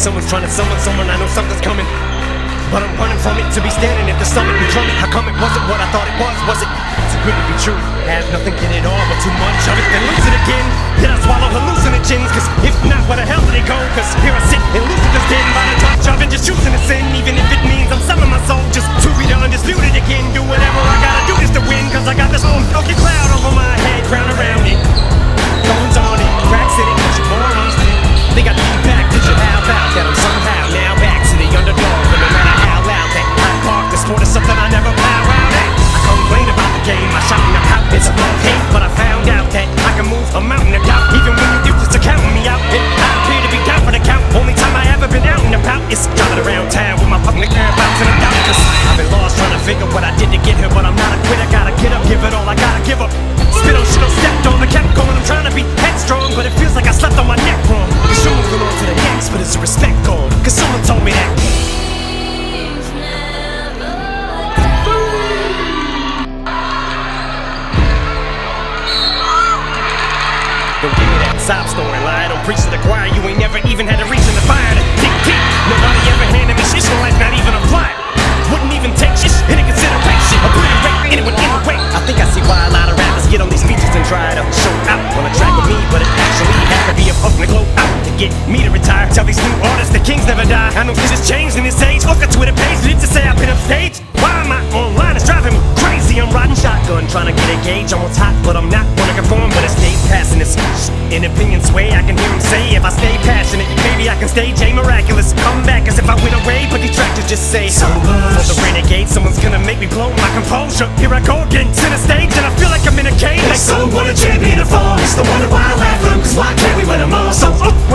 someone's trying to summon someone, I know something's coming. But I'm running from it to be standing at the summit and. How come it wasn't what I thought it was? Was it too good to be true? Have nothing in it all, but too much of it, then lose it again. Did I swallow hallucinogens? Cause if not, where the hell did it go? Cause here I sit and in Lucifer's den by the touch of it, just choosing to sin, even if it town with my fucking whereabouts and I'm down. Cause I've been lost trying to figure what I did to get here, but I'm not a quitter. Gotta get up, give it all I gotta give up. Spit on shit, on stepped on, I kept going. I'm trying to be headstrong, but it feels like I slept on my neck wrong. You should moving on to the next, but it's a respect gone. Cause someone told me that. Give me that sob story lie. Don't preach to the choir. You ain't never even had a reason to fire the tick tick. Nobody ever handed me get me to retire. Tell these new artists the kings never die. I know shit has changed in this age. Fuck a Twitter page, did to say I've been upstage. Why am I online? It's driving me crazy. I'm riding shotgun, trying to get a gauge on what's hot, but I'm not gonna conform. But it stays passing this in opinion sway. I can hear him say, if I stay passionate, maybe I can stage a miraculous comeback as if I went away. But detractors just say, so much. for the renegade, someone's gonna make me blow my composure. Here I go again, center stage, and I feel like I'm in a cage. Like Someone a champion to fall It's the wonder why I laugh at Cause why can't we win them all? so, So uh,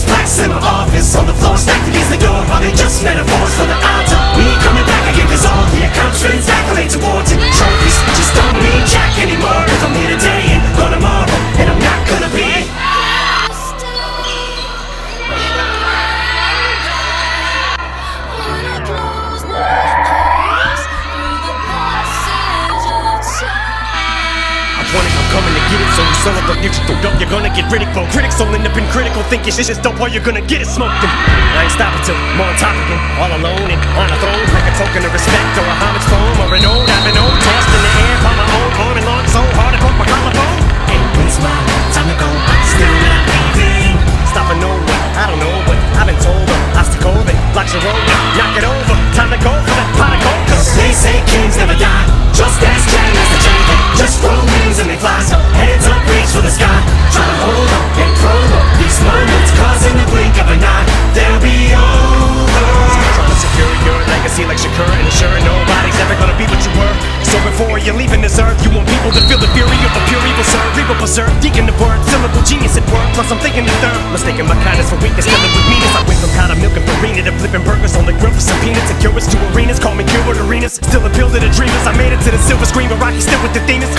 These in my office. On the floor stacked against the door they just metaphors for the of me coming back again Cause all the accomplishments, accolades, awards and trophies want it, I'm coming to get it. So you son of a future throw up, you're gonna get ridicule. Critics all end up in critical thinking shit just dope, or you're gonna get it smoked. And I ain't stopping till I'm on top again, all alone and on a throne, like a token of respect or a homage poem or an ode. I've been old, tossed people to feel the fury of the pure evil serve. Reaper preserve, deacon the word, syllable genius at work. Plus I'm thinking the third, mistaking my kindness for weakness, filling with meanness. I went from kind of milk and farina to flipping burgers on the grill for some peanuts and curious to arenas. Call me Gilbert Arenas, still appeal to the dreamers. I made it to the silver screen, but Rocky still with the Themis.